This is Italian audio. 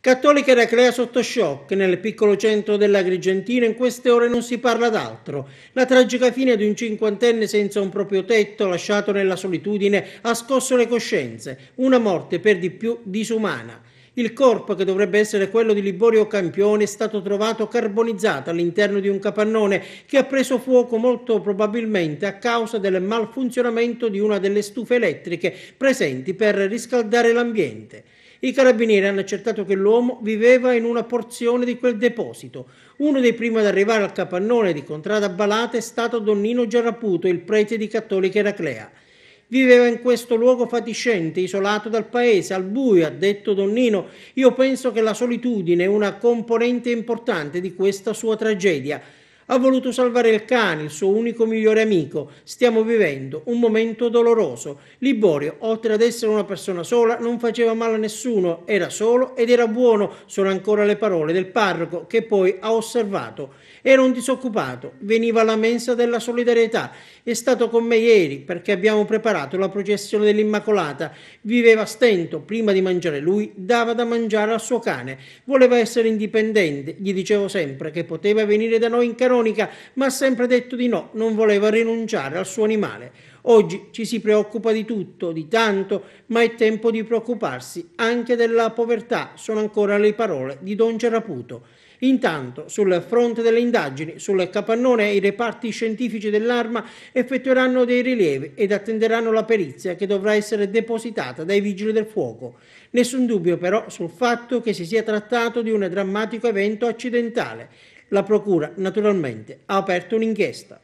Cattolica Eraclea sotto shock, nel piccolo centro dell'Agrigentino in queste ore non si parla d'altro. La tragica fine di un cinquantenne senza un proprio tetto, lasciato nella solitudine, ha scosso le coscienze. Una morte per di più disumana. Il corpo, che dovrebbe essere quello di Liborio Campione, è stato trovato carbonizzato all'interno di un capannone che ha preso fuoco molto probabilmente a causa del malfunzionamento di una delle stufe elettriche presenti per riscaldare l'ambiente. I carabinieri hanno accertato che l'uomo viveva in una porzione di quel deposito. Uno dei primi ad arrivare al capannone di Contrada Balata è stato Donnino Giarraputo, il prete di Cattolica Eraclea. Viveva in questo luogo fatiscente, isolato dal paese, al buio, ha detto Donnino. Io penso che la solitudine è una componente importante di questa sua tragedia. Ha voluto salvare il cane, il suo unico migliore amico. Stiamo vivendo un momento doloroso. Liborio, oltre ad essere una persona sola, non faceva male a nessuno, era solo ed era buono, sono ancora le parole del parroco che poi ha osservato. Era un disoccupato, veniva alla mensa della solidarietà, è stato con me ieri perché abbiamo preparato la processione dell'Immacolata, viveva a stento, prima di mangiare lui dava da mangiare al suo cane, voleva essere indipendente, gli dicevo sempre che poteva venire da noi in canonica, ma ha sempre detto di no, non voleva rinunciare al suo animale. Oggi ci si preoccupa di tutto, di tanto, ma è tempo di preoccuparsi anche della povertà, sono ancora le parole di Don Geraputo. Intanto, sul fronte delle indagini, sul capannone i reparti scientifici dell'arma effettueranno dei rilievi ed attenderanno la perizia che dovrà essere depositata dai vigili del fuoco. Nessun dubbio però sul fatto che si sia trattato di un drammatico evento accidentale. La Procura, naturalmente, ha aperto un'inchiesta.